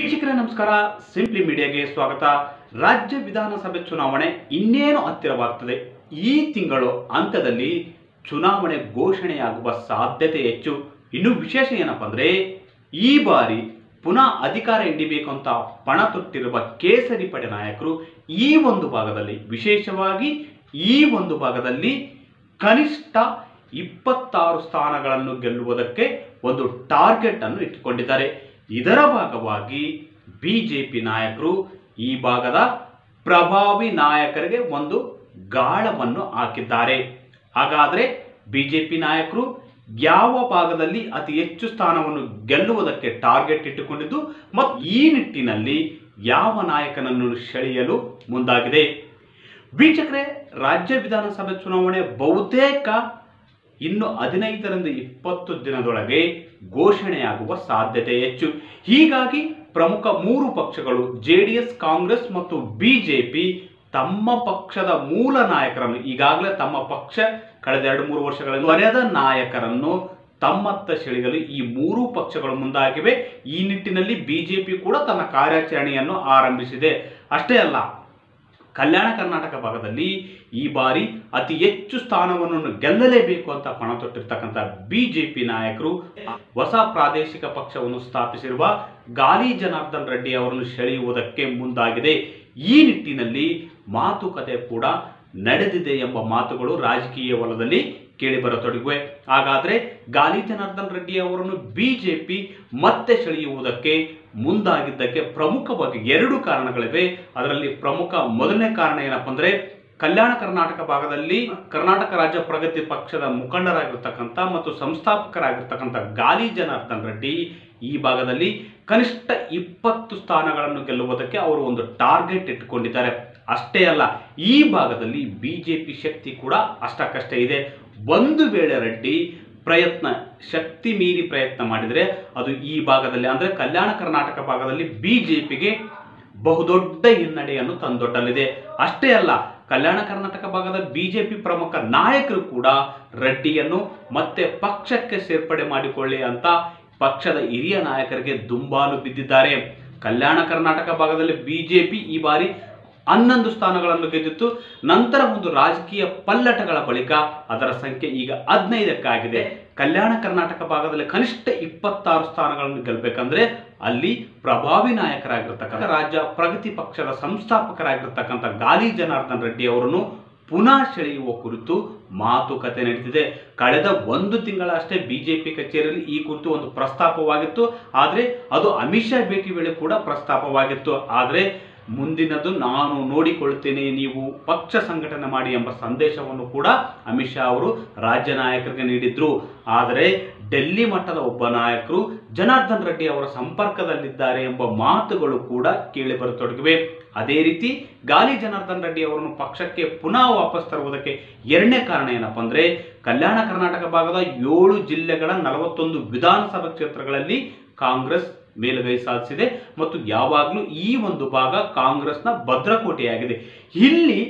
ವೀಕ್ಷಕರೇ, ನಮಸ್ಕಾರ. ಸಿಂಪ್ಲಿ ಮೀಡಿಯಾಗೆ ಸ್ವಾಗತ. ರಾಜ್ಯ ವಿಧಾನಸಭೆ ಚುನಾವಣೆ ಇನ್ನೇನು ಹತ್ತಿರವಾಗ್ತದೆ? ಈ ತಿಂಗಳು ಅಂತ್ಯದಲ್ಲಿ ಚುನಾವಣೆ ಘೋಷಣೆಯಾಗುವ ಸಾಧ್ಯತೆ ಹೆಚ್ಚು. ಇನ್ನು ವಿಶೇಷ ಏನಪ್ಪ ಅಂದರೆ, ಈ ಬಾರಿ ಪುನಃ ಅಧಿಕಾರ ಹಿಡಿಬೇಕು ಅಂತ ಪಣ ತೊಟ್ಟಿರುವ ಕೇಸರಿ ಪಡೆ ನಾಯಕರು ಈ ಒಂದು ಭಾಗದಲ್ಲಿ, ವಿಶೇಷವಾಗಿ ಈ ಒಂದು ಭಾಗದಲ್ಲಿ ಕನಿಷ್ಠ ಇಪ್ಪತ್ತಾರು ಸ್ಥಾನಗಳನ್ನು ಗೆಲ್ಲುವುದಕ್ಕೆ ಒಂದು ಟಾರ್ಗೆಟ್ ಅನ್ನು ಇಟ್ಟುಕೊಂಡಿದ್ದಾರೆ. ಇದರ ಭಾಗವಾಗಿ ಬಿಜೆಪಿ ನಾಯಕರು ಈ ಭಾಗದ ಪ್ರಭಾವಿ ನಾಯಕರಿಗೆ ಒಂದು ಗಾಳವನ್ನು ಹಾಕಿದ್ದಾರೆ. ಹಾಗಾದ್ರೆ ಬಿಜೆಪಿ ನಾಯಕರು ಯಾವ ಭಾಗದಲ್ಲಿ ಅತಿ ಹೆಚ್ಚು ಸ್ಥಾನವನ್ನು ಗೆಲ್ಲುವುದಕ್ಕೆ ಟಾರ್ಗೆಟ್ ಇಟ್ಟುಕೊಂಡಿದ್ದು ಮತ್ತು ಈ ನಿಟ್ಟಿನಲ್ಲಿ ಯಾವ ನಾಯಕನನ್ನು ಸೆಳೆಯಲು ಮುಂದಾಗಿದೆ? ವೀಕ್ಷಕರೇ ರಾಜ್ಯ ವಿಧಾನಸಭೆ ಚುನಾವಣೆ ಬಹುತೇಕ ಇನ್ನು ಹದಿನೈದರಿಂದ ಇಪ್ಪತ್ತು ದಿನದೊಳಗೆ ಘೋಷಣೆಯಾಗುವ ಸಾಧ್ಯತೆ ಹೆಚ್ಚು. ಹೀಗಾಗಿ ಪ್ರಮುಖ ಮೂರು ಪಕ್ಷಗಳು ಜೆ ಡಿ ಎಸ್ ಕಾಂಗ್ರೆಸ್ ಮತ್ತು ಬಿಜೆಪಿ, ತಮ್ಮ ಪಕ್ಷದ ಮೂಲ ನಾಯಕರನ್ನು, ಈಗಾಗಲೇ ತಮ್ಮ ಪಕ್ಷ ಕಳೆದ ಎರಡು ಮೂರು ವರ್ಷಗಳಲ್ಲಿ ಮರೆಯದ ನಾಯಕರನ್ನು ತಮ್ಮತ್ತ ಸೆಳೆಯಲು ಈ ಮೂರು ಪಕ್ಷಗಳು ಮುಂದಾಗಿವೆ. ಈ ನಿಟ್ಟಿನಲ್ಲಿ ಬಿಜೆಪಿ ಕೂಡ ತನ್ನ ಕಾರ್ಯಾಚರಣೆಯನ್ನು ಆರಂಭಿಸಿದೆ. ಅಷ್ಟೇ ಅಲ್ಲ ಕಲ್ಯಾಣ ಕರ್ನಾಟಕ ಭಾಗದಲ್ಲಿ ಈ ಬಾರಿ ಅತಿ ಹೆಚ್ಚು ಸ್ಥಾನವನ್ನು ಗೆಲ್ಲಲೇಬೇಕು ಅಂತ ಪಣ ತೊಟ್ಟಿರ್ತಕ್ಕಂಥ ಬಿಜೆಪಿ ನಾಯಕರು ಹೊಸ ಪ್ರಾದೇಶಿಕ ಪಕ್ಷವನ್ನು ಸ್ಥಾಪಿಸಿರುವ ಗಾಲಿ ಜನಾರ್ದನ್ ರೆಡ್ಡಿ ಅವರನ್ನು ಸೆಳೆಯುವುದಕ್ಕೆ ಮುಂದಾಗಿದೆ. ಈ ನಿಟ್ಟಿನಲ್ಲಿ ಮಾತುಕತೆ ಕೂಡ ನಡೆದಿದೆ ಎಂಬ ಮಾತುಗಳು ರಾಜಕೀಯ ವಲಯದಲ್ಲಿ ಕೇಳಿಬರತೊಡಗಿವೆ ಹಾಗಾದರೆ ಗಾಲಿ ಜನಾರ್ದನ್ ರೆಡ್ಡಿ ಅವರನ್ನು ಬಿಜೆಪಿ ಮತ್ತೆ ಸೆಳೆಯುವುದಕ್ಕೆ ಮುಂದಾಗಿದ್ದಕ್ಕೆ ಪ್ರಮುಖವಾಗಿ ಎರಡು ಕಾರಣಗಳಿವೆ. ಅದರಲ್ಲಿ ಪ್ರಮುಖ ಮೊದಲನೇ ಕಾರಣ ಏನಪ್ಪ ಅಂದರೆ ಕಲ್ಯಾಣ ಕರ್ನಾಟಕ ಭಾಗದಲ್ಲಿ ಕರ್ನಾಟಕ ರಾಜ್ಯ ಪ್ರಗತಿ ಪಕ್ಷದ ಮುಖಂಡರಾಗಿರ್ತಕ್ಕಂಥ ಮತ್ತು ಸಂಸ್ಥಾಪಕರಾಗಿರ್ತಕ್ಕಂಥ ಗಾಲಿ ಜನಾರ್ದನ್ ರೆಡ್ಡಿ ಈ ಭಾಗದಲ್ಲಿ ಕನಿಷ್ಠ ಇಪ್ಪತ್ತು ಸ್ಥಾನಗಳನ್ನು ಗೆಲ್ಲುವುದಕ್ಕೆ ಅವರು ಒಂದು ಟಾರ್ಗೆಟ್ ಇಟ್ಟುಕೊಂಡಿದ್ದಾರೆ. ಅಷ್ಟೇ ಅಲ್ಲ, ಈ ಭಾಗದಲ್ಲಿ ಬಿಜೆಪಿ ಶಕ್ತಿ ಕೂಡ ಅಷ್ಟಕ್ಕಷ್ಟೇ ಇದೆ. ಒಂದು ವೇಳೆ ರೆಡ್ಡಿ ಪ್ರಯತ್ನ, ಶಕ್ತಿ ಮೀರಿ ಪ್ರಯತ್ನ ಮಾಡಿದರೆ ಅದು ಈ ಭಾಗದಲ್ಲಿ, ಅಂದರೆ ಕಲ್ಯಾಣ ಕರ್ನಾಟಕ ಭಾಗದಲ್ಲಿ ಬಿ ಜೆ ಪಿಗೆ ಬಹುದೊಡ್ಡ ಹಿನ್ನಡೆಯನ್ನು ತಂದೊಡ್ಡಲಿದೆ. ಅಷ್ಟೇ ಅಲ್ಲ, ಕಲ್ಯಾಣ ಕರ್ನಾಟಕ ಭಾಗದ ಬಿಜೆಪಿ ಪ್ರಮುಖ ನಾಯಕರು ಕೂಡ ರೆಡ್ಡಿಯನ್ನು ಮತ್ತೆ ಪಕ್ಷಕ್ಕೆ ಸೇರ್ಪಡೆ ಮಾಡಿಕೊಳ್ಳಿ ಅಂತ ಪಕ್ಷದ ಹಿರಿಯ ನಾಯಕರಿಗೆ ದುಂಬಾಲು ಬಿದ್ದಿದ್ದಾರೆ. ಕಲ್ಯಾಣ ಕರ್ನಾಟಕ ಭಾಗದಲ್ಲಿ ಬಿಜೆಪಿ ಈ ಬಾರಿ ಹನ್ನೊಂದು ಸ್ಥಾನಗಳನ್ನು ಗೆದ್ದಿತ್ತು. ನಂತರ ಒಂದು ರಾಜಕೀಯ ಪಲ್ಲಟಗಳ ಬಳಿಕ ಅದರ ಸಂಖ್ಯೆ ಈಗ ಹದಿನೈದಕ್ಕಾಗಿದೆ. ಕಲ್ಯಾಣ ಕರ್ನಾಟಕ ಭಾಗದಲ್ಲಿ ಕನಿಷ್ಠ ಇಪ್ಪತ್ತಾರು ಸ್ಥಾನಗಳನ್ನು ಗೆಲ್ಲಬೇಕಂದ್ರೆ ಅಲ್ಲಿ ಪ್ರಭಾವಿ ನಾಯಕರಾಗಿರ್ತಕ್ಕಂಥ ರಾಜ್ಯ, ಪ್ರಗತಿ ಪಕ್ಷದ ಸಂಸ್ಥಾಪಕರಾಗಿರ್ತಕ್ಕಂಥ ಗಾಲಿ ಜನಾರ್ದನ್ ರೆಡ್ಡಿ ಅವರನ್ನು ಪುನಃ ಸೆಳೆಯುವ ಕುರಿತು ಮಾತುಕತೆ ನಡೆದಿದೆ ಕಳೆದ ಒಂದು ತಿಂಗಳಷ್ಟೇ ಬಿಜೆಪಿ ಕಚೇರಿಯಲ್ಲಿ ಈ ಕುರಿತು ಒಂದು ಪ್ರಸ್ತಾಪವಾಗಿತ್ತು. ಆದರೆ ಅದು ಅಮಿತ್ ಶಾ ಭೇಟಿ ವೇಳೆ ಕೂಡ ಪ್ರಸ್ತಾಪವಾಗಿತ್ತು. ಆದರೆ ಮುಂದಿನದು ನಾನು ನೋಡಿಕೊಳ್ತೇನೆ ನೀವು ಪಕ್ಷ ಸಂಘಟನೆ ಮಾಡಿ ಎಂಬ ಸಂದೇಶವನ್ನು ಕೂಡ ಅಮಿತ್ ಶಾ ಅವರು ರಾಜ್ಯ ನಾಯಕರಿಗೆ ನೀಡಿದ್ರು. ಆದರೆ ಡೆಲ್ಲಿ ಮಟ್ಟದ ಒಬ್ಬ ನಾಯಕರು ಜನಾರ್ದನ್ ರೆಡ್ಡಿ ಅವರ ಸಂಪರ್ಕದಲ್ಲಿದ್ದಾರೆ ಎಂಬ ಮಾತುಗಳು ಕೂಡ ಕೇಳಿ ಬರತೊಡಗಿವೆ. ಅದೇ ರೀತಿ ಗಾಲಿ ಜನಾರ್ದನ್ ರೆಡ್ಡಿ ಅವರನ್ನು ಪಕ್ಷಕ್ಕೆ ಪುನಃ ವಾಪಸ್ ತರುವುದಕ್ಕೆ ಎರಡನೇ ಕಾರಣ ಏನಪ್ಪ ಅಂದರೆ ಕಲ್ಯಾಣ ಕರ್ನಾಟಕ ಭಾಗದ ಏಳು ಜಿಲ್ಲೆಗಳ ನಲವತ್ತೊಂದು ವಿಧಾನಸಭಾ ಕ್ಷೇತ್ರಗಳಲ್ಲಿ ಕಾಂಗ್ರೆಸ್ ಮೇಲುಗೈ ಸಾಧಿಸಿದೆ ಮತ್ತು ಯಾವಾಗಲೂ ಈ ಒಂದು ಭಾಗ ಕಾಂಗ್ರೆಸ್ನ ಭದ್ರಕೋಟೆಯಾಗಿದೆ. ಇಲ್ಲಿ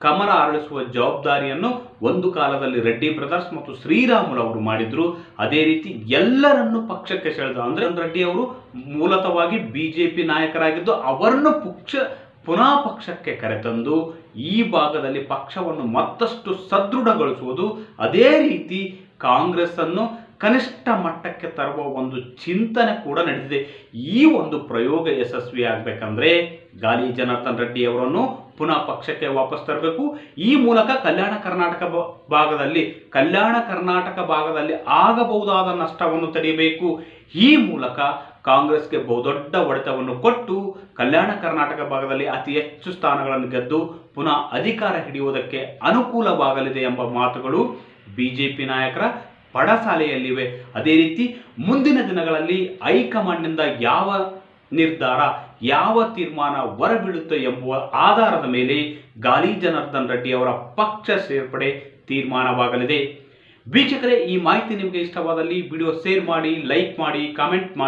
ಕಮಲ ಅರಳಿಸುವ ಜವಾಬ್ದಾರಿಯನ್ನು ಒಂದು ಕಾಲದಲ್ಲಿ ರೆಡ್ಡಿ ಬ್ರದರ್ಸ್ ಮತ್ತು ಶ್ರೀರಾಮುಲು ಅವರು ಮಾಡಿದ್ರು. ಅದೇ ರೀತಿ ಎಲ್ಲರನ್ನು ಪಕ್ಷಕ್ಕೆ ಸೆಳೆದ ಅಂದ್ರೆ ರೆಡ್ಡಿ ಅವರು ಮೂಲತವಾಗಿ ಬಿಜೆಪಿ ನಾಯಕರಾಗಿದ್ದು ಅವರನ್ನು ಪಕ್ಷ ಪುನಃ ಪಕ್ಷಕ್ಕೆ ಕರೆತಂದು ಈ ಭಾಗದಲ್ಲಿ ಪಕ್ಷವನ್ನು ಮತ್ತಷ್ಟು ಸದೃಢಗೊಳಿಸುವುದು. ಅದೇ ರೀತಿ ಕಾಂಗ್ರೆಸ್ ಅನ್ನು ಕನಿಷ್ಠ ಮಟ್ಟಕ್ಕೆ ತರುವ ಒಂದು ಚಿಂತನೆ ಕೂಡ ನಡೆದಿದೆ. ಈ ಒಂದು ಪ್ರಯೋಗ ಯಶಸ್ವಿ ಆಗಬೇಕಂದ್ರೆ ಗಾಲಿ ಜನಾರ್ದನ್ ರೆಡ್ಡಿ ಅವರನ್ನು ಪುನಃ ಪಕ್ಷಕ್ಕೆ ವಾಪಸ್ ತರಬೇಕು. ಈ ಮೂಲಕ ಕಲ್ಯಾಣ ಕರ್ನಾಟಕ ಭಾಗದಲ್ಲಿ, ಕಲ್ಯಾಣ ಕರ್ನಾಟಕ ಭಾಗದಲ್ಲಿ ಆಗಬಹುದಾದ ನಷ್ಟವನ್ನು ತಡೆಯಬೇಕು. ಈ ಮೂಲಕ ಕಾಂಗ್ರೆಸ್ಗೆ ಬಹುದೊಡ್ಡ ಒಡೆತವನ್ನು ಕೊಟ್ಟು ಕಲ್ಯಾಣ ಕರ್ನಾಟಕ ಭಾಗದಲ್ಲಿ ಅತಿ ಹೆಚ್ಚು ಸ್ಥಾನಗಳನ್ನು ಗೆದ್ದು ಪುನಃ ಅಧಿಕಾರ ಹಿಡಿಯುವುದಕ್ಕೆ ಅನುಕೂಲವಾಗಲಿದೆ ಎಂಬ ಮಾತುಗಳು ಬಿಜೆಪಿ ನಾಯಕರ ಪಡಸಾಲೆಯಲ್ಲಿವೆ. ಅದೇ ರೀತಿ ಮುಂದಿನ ದಿನಗಳಲ್ಲಿ ಹೈಕಮಾಂಡ್ನಿಂದ ಯಾವ ನಿರ್ಧಾರ, ಯಾವ ತೀರ್ಮಾನ ಹೊರಬೀಳುತ್ತೆ ಎಂಬುವ ಆಧಾರದ ಮೇಲೆ ಗಾಲಿ ಜನಾರ್ದನ್ ರೆಡ್ಡಿ ಅವರ ಪಕ್ಷ ಸೇರ್ಪಡೆ ತೀರ್ಮಾನವಾಗಲಿದೆ. ವೀಕ್ಷಕರೇ, ಈ ಮಾಹಿತಿ ನಿಮಗೆ ಇಷ್ಟವಾದಲ್ಲಿ ವಿಡಿಯೋ ಶೇರ್ ಮಾಡಿ, ಲೈಕ್ ಮಾಡಿ, ಕಾಮೆಂಟ್ ಮಾಡಿ.